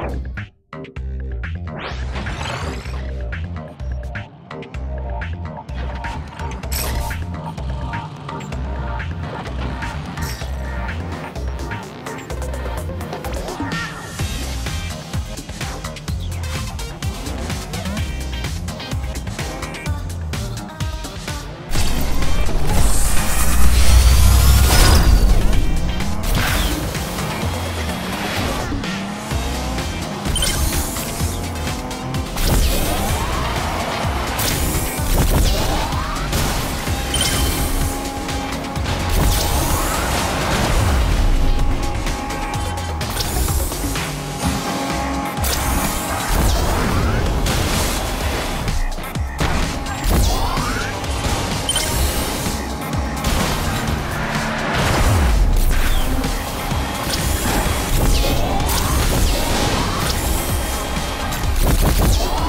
Bye. Let's go.